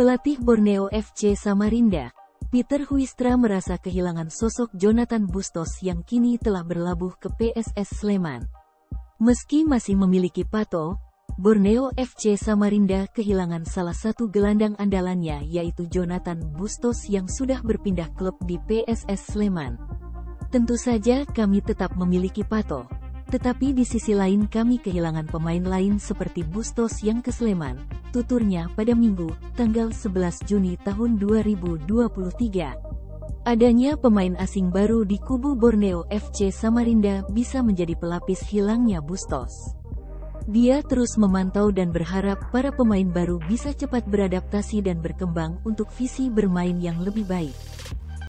Pelatih Borneo FC Samarinda, Peter Huistra merasa kehilangan sosok Jonathan Bustos yang kini telah berlabuh ke PSS Sleman. Meski masih memiliki Pato, Borneo FC Samarinda kehilangan salah satu gelandang andalannya yaitu Jonathan Bustos yang sudah berpindah klub di PSS Sleman. Tentu saja kami tetap memiliki Pato. Tetapi di sisi lain kami kehilangan pemain lain seperti Bustos yang ke Sleman, tuturnya pada Minggu, tanggal 11 Juni tahun 2023. Adanya pemain asing baru di kubu Borneo FC Samarinda bisa menjadi pelapis hilangnya Bustos. Dia terus memantau dan berharap para pemain baru bisa cepat beradaptasi dan berkembang untuk visi bermain yang lebih baik.